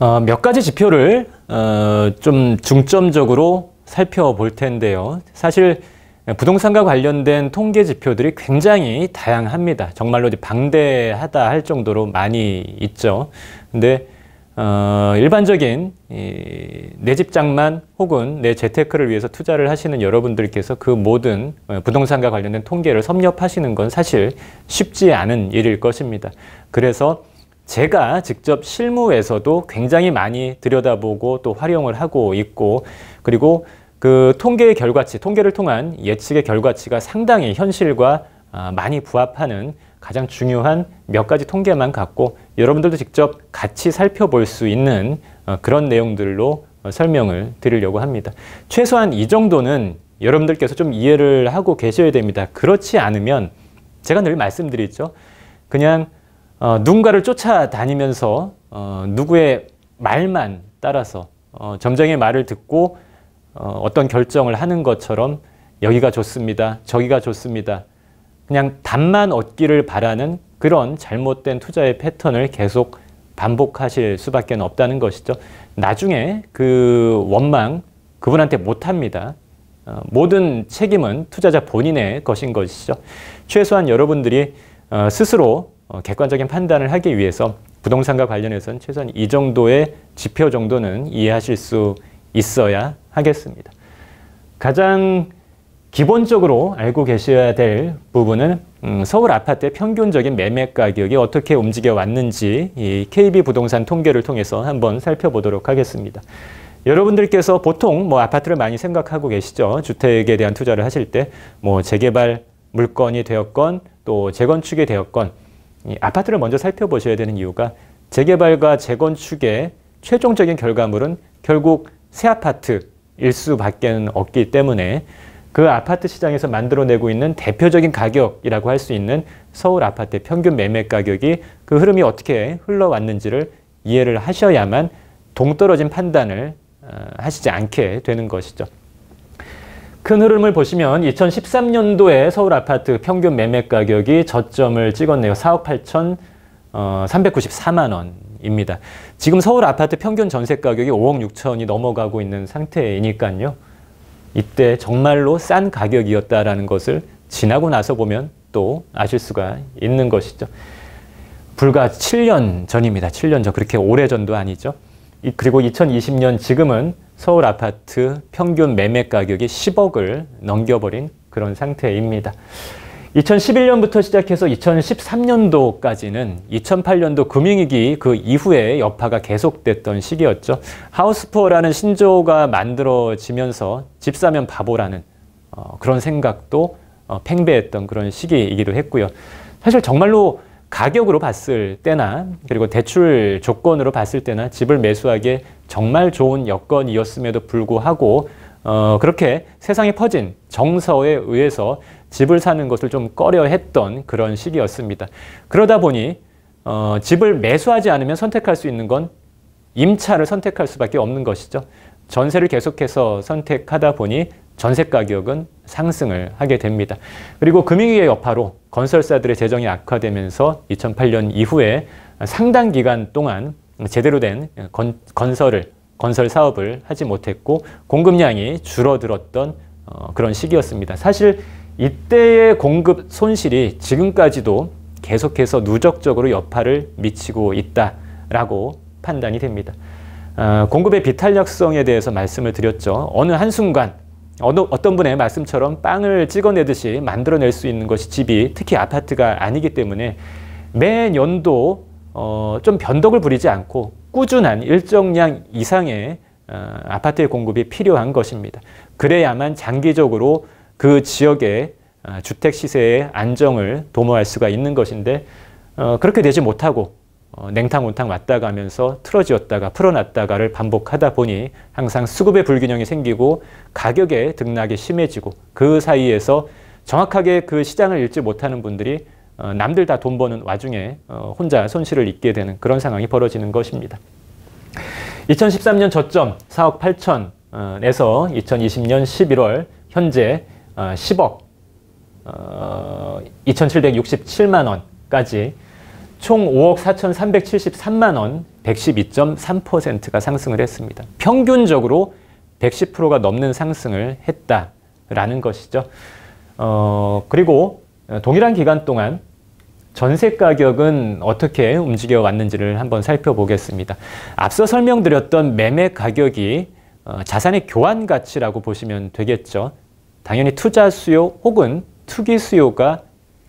어, 몇 가지 지표를 어, 좀 중점적으로 살펴볼 텐데요. 사실 부동산과 관련된 통계 지표들이 굉장히 다양합니다. 정말로 방대하다 할 정도로 많이 있죠. 근데 어, 일반적인 내 집장만 혹은 내 재테크를 위해서 투자를 하시는 여러분들께서 그 모든 어, 부동산과 관련된 통계를 섭렵하시는 건 사실 쉽지 않은 일일 것입니다. 그래서 제가 직접 실무에서도 굉장히 많이 들여다보고 또 활용을 하고 있고 그리고 그 통계의 결과치, 통계를 통한 예측의 결과치가 상당히 현실과 아, 많이 부합하는 가장 중요한 몇 가지 통계만 갖고 여러분들도 직접 같이 살펴볼 수 있는 어, 그런 내용들로 어, 설명을 드리려고 합니다. 최소한 이 정도는 여러분들께서 좀 이해를 하고 계셔야 됩니다. 그렇지 않으면 제가 늘 말씀드리죠. 그냥 어, 누군가를 쫓아다니면서 어, 누구의 말만 따라서 어, 점쟁의 말을 듣고 어, 어떤 결정을 하는 것처럼 여기가 좋습니다. 저기가 좋습니다. 그냥 답만 얻기를 바라는 그런 잘못된 투자의 패턴을 계속 반복하실 수밖에 없다는 것이죠. 나중에 그 원망 그분한테 못합니다. 어, 모든 책임은 투자자 본인의 것인 것이죠. 최소한 여러분들이 어, 스스로 어, 객관적인 판단을 하기 위해서 부동산과 관련해서는 최소한 이 정도의 지표 정도는 이해하실 수 있어야 하겠습니다. 가장 기본적으로 알고 계셔야 될 부분은 음, 서울 아파트의 평균적인 매매 가격이 어떻게 움직여 왔는지 이 KB 부동산 통계를 통해서 한번 살펴보도록 하겠습니다. 여러분들께서 보통 뭐 아파트를 많이 생각하고 계시죠. 주택에 대한 투자를 하실 때 뭐 재개발 물건이 되었건 또 재건축이 되었건 아파트를 먼저 살펴보셔야 되는 이유가 재개발과 재건축의 최종적인 결과물은 결국 새 아파트 일 수밖에 없기 때문에 그 아파트 시장에서 만들어내고 있는 대표적인 가격이라고 할 수 있는 서울 아파트의 평균 매매 가격이 그 흐름이 어떻게 흘러왔는지를 이해를 하셔야만 동떨어진 판단을 어, 하시지 않게 되는 것이죠. 큰 흐름을 보시면 2013년도에 서울 아파트 평균 매매 가격이 저점을 찍었네요. 4억 8천 394만 원입니다. 지금 서울 아파트 평균 전세 가격이 5억 6천이 넘어가고 있는 상태이니까요. 이때 정말로 싼 가격이었다라는 것을 지나고 나서 보면 또 아실 수가 있는 것이죠. 불과 7년 전입니다. 7년 전. 그렇게 오래 전도 아니죠. 그리고 2020년 지금은 서울 아파트 평균 매매 가격이 10억을 넘겨버린 그런 상태입니다. 2011년부터 시작해서 2013년도까지는 2008년도 금융위기 그 이후에 여파가 계속됐던 시기였죠. 하우스포어라는 신조가 만들어지면서 집 사면 바보라는 어, 그런 생각도 어, 팽배했던 그런 시기이기도 했고요. 사실 정말로 가격으로 봤을 때나 그리고 대출 조건으로 봤을 때나 집을 매수하기에 정말 좋은 여건이었음에도 불구하고 어, 그렇게 세상에 퍼진 정서에 의해서 집을 사는 것을 좀 꺼려 했던 그런 시기였습니다. 그러다 보니 어, 집을 매수하지 않으면 선택할 수 있는 건 임차를 선택할 수밖에 없는 것이죠. 전세를 계속해서 선택하다 보니 전세 가격은 상승을 하게 됩니다. 그리고 금융위기의 여파로 건설사들의 재정이 악화되면서 2008년 이후에 상당 기간 동안 제대로 된 건, 건설을 건설 사업을 하지 못했고 공급량이 줄어들었던 어, 그런 시기였습니다. 사실 이때의 공급 손실이 지금까지도 계속해서 누적적으로 여파를 미치고 있다라고 판단이 됩니다. 어, 공급의 비탄력성에 대해서 말씀을 드렸죠. 어느 한순간 어느, 어떤 분의 말씀처럼 빵을 찍어내듯이 만들어낼 수 있는 것이 집이 특히 아파트가 아니기 때문에 매년도 어, 좀 변덕을 부리지 않고 꾸준한 일정량 이상의 어, 아파트의 공급이 필요한 것입니다. 그래야만 장기적으로 그 지역의 어, 주택 시세의 안정을 도모할 수가 있는 것인데 어, 그렇게 되지 못하고 어, 냉탕 온탕 왔다 가면서 틀어지었다가 풀어놨다가를 반복하다 보니 항상 수급의 불균형이 생기고 가격의 등락이 심해지고 그 사이에서 정확하게 그 시장을 읽지 못하는 분들이 어, 남들 다 돈 버는 와중에 어, 혼자 손실을 입게 되는 그런 상황이 벌어지는 것입니다. 2013년 저점 4억 8천에서 2020년 11월 현재 10억 어, 2,767만 원까지 총 5억 4,373만 원 112.3%가 상승을 했습니다. 평균적으로 110%가 넘는 상승을 했다라는 것이죠. 어, 그리고 동일한 기간 동안 전세 가격은 어떻게 움직여 왔는지를 한번 살펴보겠습니다. 앞서 설명드렸던 매매 가격이 어, 자산의 교환 가치라고 보시면 되겠죠. 당연히 투자 수요 혹은 투기 수요가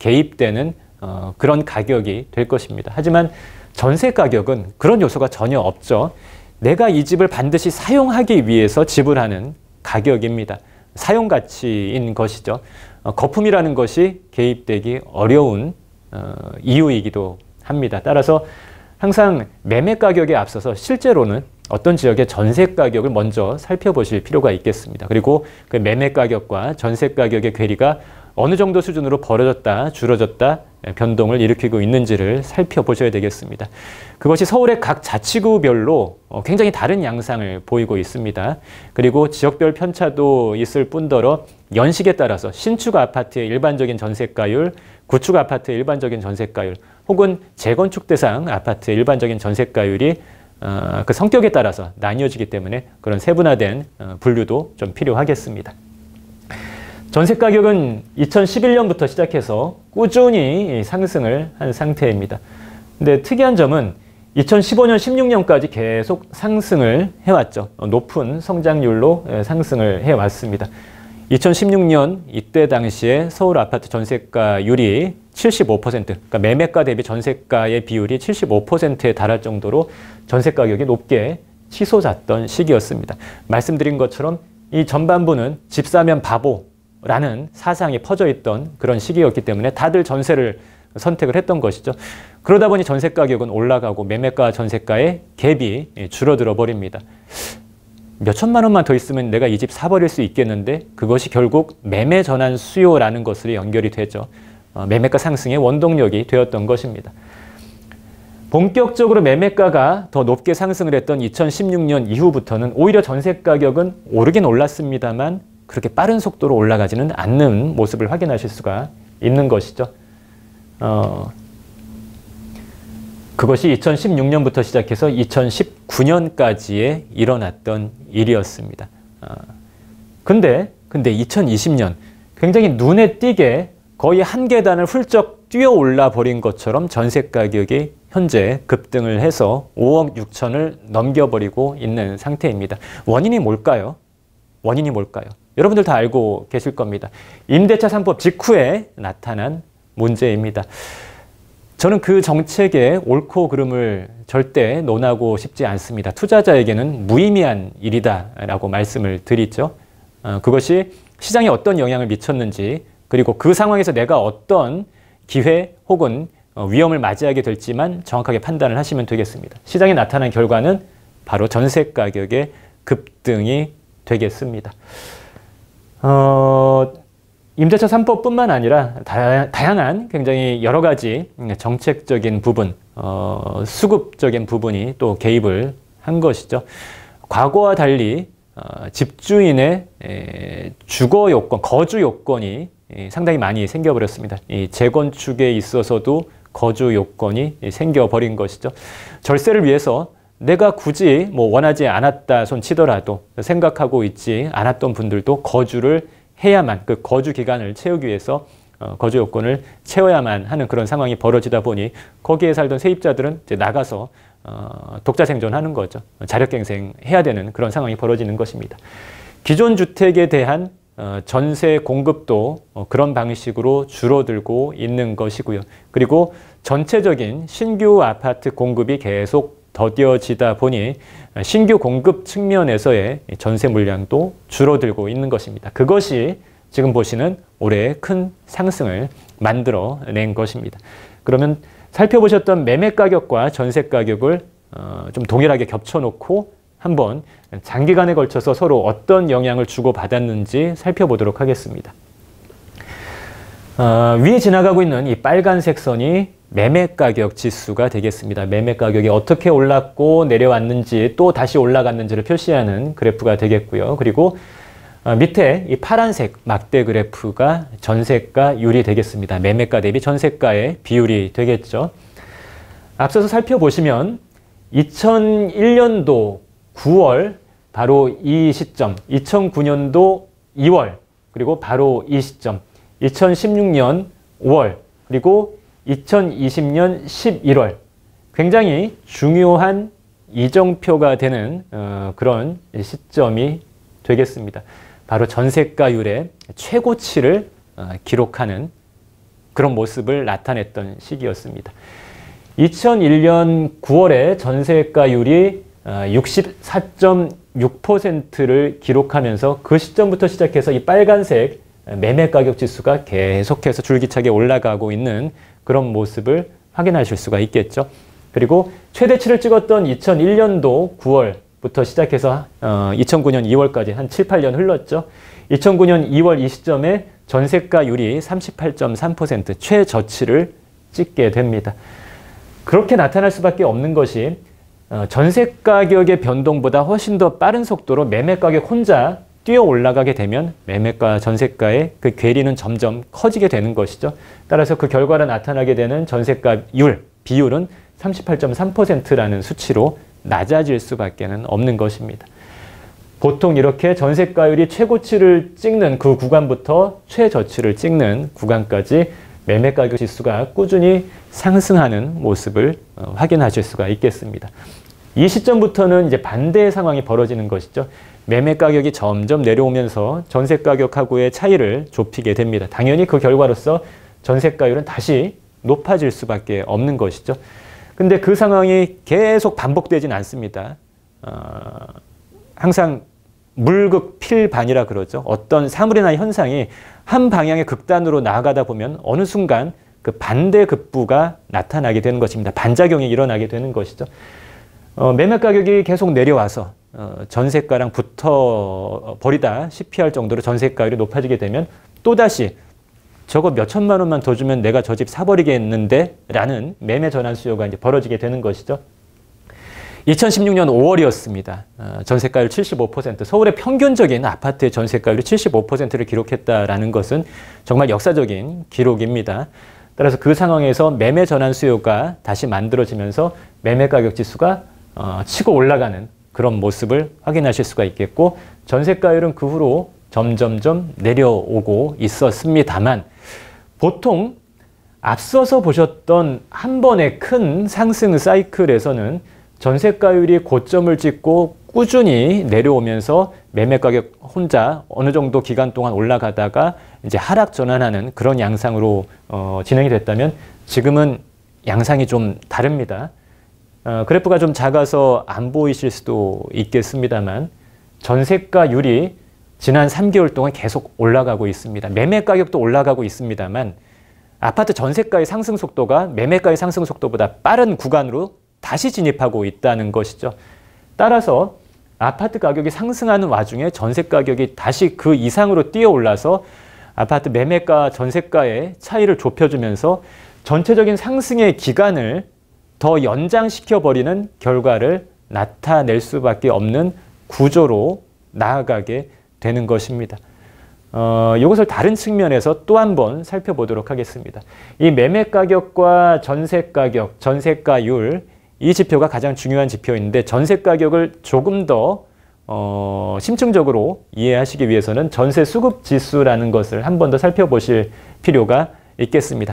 개입되는 어, 그런 가격이 될 것입니다. 하지만 전세 가격은 그런 요소가 전혀 없죠. 내가 이 집을 반드시 사용하기 위해서 지불하는 가격입니다. 사용 가치인 것이죠. 어, 거품이라는 것이 개입되기 어려운 어, 이유이기도 합니다. 따라서 항상 매매 가격에 앞서서 실제로는 어떤 지역의 전세 가격을 먼저 살펴보실 필요가 있겠습니다. 그리고 그 매매 가격과 전세 가격의 괴리가 어느 정도 수준으로 벌어졌다, 줄어졌다, 변동을 일으키고 있는지를 살펴보셔야 되겠습니다. 그것이 서울의 각 자치구별로 어, 굉장히 다른 양상을 보이고 있습니다. 그리고 지역별 편차도 있을 뿐더러 연식에 따라서 신축 아파트의 일반적인 전세가율, 구축 아파트의 일반적인 전세가율, 혹은 재건축 대상 아파트의 일반적인 전세가율이 어, 그 성격에 따라서 나뉘어지기 때문에 그런 세분화된 어, 분류도 좀 필요하겠습니다. 전세 가격은 2011년부터 시작해서 꾸준히 상승을 한 상태입니다. 근데 특이한 점은 2015년, 16년까지 계속 상승을 해왔죠. 높은 성장률로 상승을 해왔습니다. 2016년 이때 당시에 서울 아파트 전세가율이 75%, 그러니까 매매가 대비 전세가의 비율이 75%에 달할 정도로 전세 가격이 높게 치솟았던 시기였습니다. 말씀드린 것처럼 이 전반부는 집 사면 바보 라는 사상이 퍼져 있던 그런 시기였기 때문에 다들 전세를 선택을 했던 것이죠. 그러다 보니 전세 가격은 올라가고 매매가 전세가의 갭이 줄어들어 버립니다. 몇 천만 원만 더 있으면 내가 이 집 사버릴 수 있겠는데 그것이 결국 매매 전환 수요라는 것으로 연결이 되죠. 어, 매매가 상승의 원동력이 되었던 것입니다. 본격적으로 매매가가 더 높게 상승을 했던 2016년 이후부터는 오히려 전세 가격은 오르긴 올랐습니다만 그렇게 빠른 속도로 올라가지는 않는 모습을 확인하실 수가 있는 것이죠. 어, 그것이 2016년부터 시작해서 2019년까지에 일어났던 일이었습니다. 어, 근데, 근데 2020년 굉장히 눈에 띄게 거의 한 계단을 훌쩍 뛰어 올라 버린 것처럼 전세 가격이 현재 급등을 해서 5억 6천을 넘겨버리고 있는 상태입니다. 원인이 뭘까요? 원인이 뭘까요? 여러분들 다 알고 계실 겁니다. 임대차 3법 직후에 나타난 문제입니다. 저는 그 정책의 옳고 그름을 절대 논하고 싶지 않습니다. 투자자에게는 무의미한 일이다라고 말씀을 드리죠. 어, 그것이 시장에 어떤 영향을 미쳤는지 그리고 그 상황에서 내가 어떤 기회 혹은 어, 위험을 맞이하게 될지만 정확하게 판단을 하시면 되겠습니다. 시장에 나타난 결과는 바로 전세 가격의 급등이 되겠습니다. 어, 임대차 3법뿐만 아니라 다, 양한 굉장히 여러 가지 정책적인 부분, 어, 수급적인 부분이 또 개입을 한 것이죠. 과거와 달리 어, 집주인의 에, 주거 요건, 거주 요건이 에, 상당히 많이 생겨버렸습니다. 이 재건축에 있어서도 거주 요건이 생겨버린 것이죠. 절세를 위해서 내가 굳이 뭐 원하지 않았다 손 치더라도 생각하고 있지 않았던 분들도 거주를 해야만 그 거주 기간을 채우기 위해서 어, 거주 요건을 채워야만 하는 그런 상황이 벌어지다 보니 거기에 살던 세입자들은 이제 나가서 어, 독자 생존하는 거죠. 자력갱생 해야 되는 그런 상황이 벌어지는 것입니다. 기존 주택에 대한 어, 전세 공급도 어, 그런 방식으로 줄어들고 있는 것이고요. 그리고 전체적인 신규 아파트 공급이 계속 더뎌지다 보니 신규 공급 측면에서의 전세 물량도 줄어들고 있는 것입니다. 그것이 지금 보시는 올해의 큰 상승을 만들어낸 것입니다. 그러면 살펴보셨던 매매 가격과 전세 가격을 어, 좀 동일하게 겹쳐놓고 한번 장기간에 걸쳐서 서로 어떤 영향을 주고받았는지 살펴보도록 하겠습니다. 어, 위에 지나가고 있는 이 빨간색 선이 매매 가격 지수가 되겠습니다. 매매 가격이 어떻게 올랐고 내려왔는지 또 다시 올라갔는지를 표시하는 그래프가 되겠고요. 그리고 어, 밑에 이 파란색 막대 그래프가 전세가율이 되겠습니다. 매매가 대비 전세가의 비율이 되겠죠. 앞서서 살펴보시면 2001년도 9월 바로 이 시점, 2009년도 2월 그리고 바로 이 시점, 2016년 5월 그리고 2020년 11월 굉장히 중요한 이정표가 되는 어, 그런 시점이 되겠습니다. 바로 전세가율의 최고치를 어, 기록하는 그런 모습을 나타냈던 시기였습니다. 2001년 9월에 전세가율이 64.6%를 어, 기록하면서 그 시점부터 시작해서 이 빨간색 매매 가격 지수가 계속해서 줄기차게 올라가고 있는 그런 모습을 확인하실 수가 있겠죠. 그리고 최대치를 찍었던 2001년도 9월부터 시작해서 2009년 어, 2월까지 한 7, 8년 흘렀죠. 2009년 2월 이 시점에 전세가율이 38.3% 최저치를 찍게 됩니다. 그렇게 나타날 수밖에 없는 것이 어, 전세 가격의 변동보다 훨씬 더 빠른 속도로 매매 가격 혼자 뛰어 올라가게 되면 매매가 전세가의 그 괴리는 점점 커지게 되는 것이죠. 따라서 그 결과로 나타나게 되는 전세가율 비율은 38.3%라는 수치로 낮아질 수밖에 없는 것입니다. 보통 이렇게 전세가율이 최고치를 찍는 그 구간부터 최저치를 찍는 구간까지 매매가격 지수가 꾸준히 상승하는 모습을 어, 확인하실 수가 있겠습니다. 이 시점부터는 이제 반대의 상황이 벌어지는 것이죠. 매매 가격이 점점 내려오면서 전세 가격하고의 차이를 좁히게 됩니다. 당연히 그 결과로서 전세가율은 다시 높아질 수밖에 없는 것이죠. 근데 그 상황이 계속 반복되진 않습니다. 어, 항상 물극 필반이라 그러죠. 어떤 사물이나 현상이 한 방향의 극단으로 나아가다 보면 어느 순간 그 반대 급부가 나타나게 되는 것입니다. 반작용이 일어나게 되는 것이죠. 어, 매매 가격이 계속 내려와서 어, 전세가랑 붙어 버리다 시피 할 정도로 전세가율이 높아지게 되면 또다시 저거 몇 천만 원만 더 주면 내가 저 집 사버리겠는데 라는 매매 전환 수요가 이제 벌어지게 되는 것이죠. 2016년 5월이었습니다. 어, 전세가율 75%, 서울의 평균적인 아파트의 전세가율이 75%를 기록했다라는 것은 정말 역사적인 기록입니다. 따라서 그 상황에서 매매 전환 수요가 다시 만들어지면서 매매 가격 지수가 어, 치고 올라가는 그런 모습을 확인하실 수가 있겠고 전세가율은 그 후로 점점점 내려오고 있었습니다만 보통 앞서서 보셨던 한 번의 큰 상승 사이클에서는 전세가율이 고점을 찍고 꾸준히 내려오면서 매매 가격 혼자 어느 정도 기간 동안 올라가다가 이제 하락 전환하는 그런 양상으로 어, 진행이 됐다면 지금은 양상이 좀 다릅니다. 어, 그래프가 좀 작아서 안 보이실 수도 있겠습니다만 전세가율이 지난 3개월 동안 계속 올라가고 있습니다. 매매 가격도 올라가고 있습니다만 아파트 전세가의 상승 속도가 매매가의 상승 속도보다 빠른 구간으로 다시 진입하고 있다는 것이죠. 따라서 아파트 가격이 상승하는 와중에 전세 가격이 다시 그 이상으로 뛰어 올라서 아파트 매매가 전세가의 차이를 좁혀주면서 전체적인 상승의 기간을 더 연장시켜 버리는 결과를 나타낼 수밖에 없는 구조로 나아가게 되는 것입니다. 어, 이것을 다른 측면에서 또 한 번 살펴보도록 하겠습니다. 이 매매 가격과 전세 가격, 전세가율 이 지표가 가장 중요한 지표인데 전세 가격을 조금 더 어, 심층적으로 이해하시기 위해서는 전세 수급 지수라는 것을 한 번 더 살펴보실 필요가 있겠습니다.